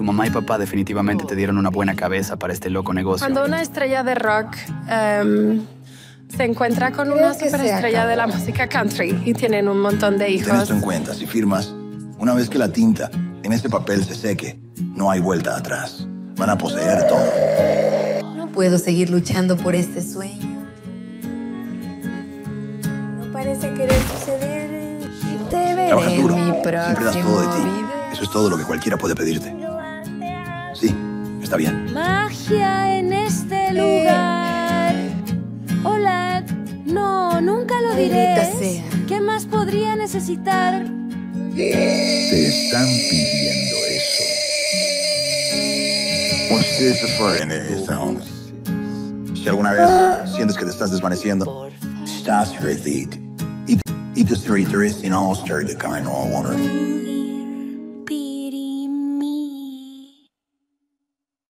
Tu mamá y papá definitivamente te dieron una buena cabeza para este loco negocio. Cuando una estrella de rock em, se encuentra con una superestrella de la música country y tienen un montón de Ten hijos. esto en cuenta, si firmas, una vez que la tinta en ese papel se seque, no hay vuelta atrás. Van a poseer todo. No puedo seguir luchando por este sueño. No parece querer suceder. Te veré Trabajas en duro, mi siempre das próximo todo de ti. video. Eso es todo lo que cualquiera puede pedirte. Sí, está bien. Magia en este lugar. Hola. No, nunca lo diré. Sea. ¿Qué más podría necesitar? Te están pidiendo eso. Si alguna vez sientes que te estás desvaneciendo, estás perdido. Y, y te estoy en all star de carne o honor.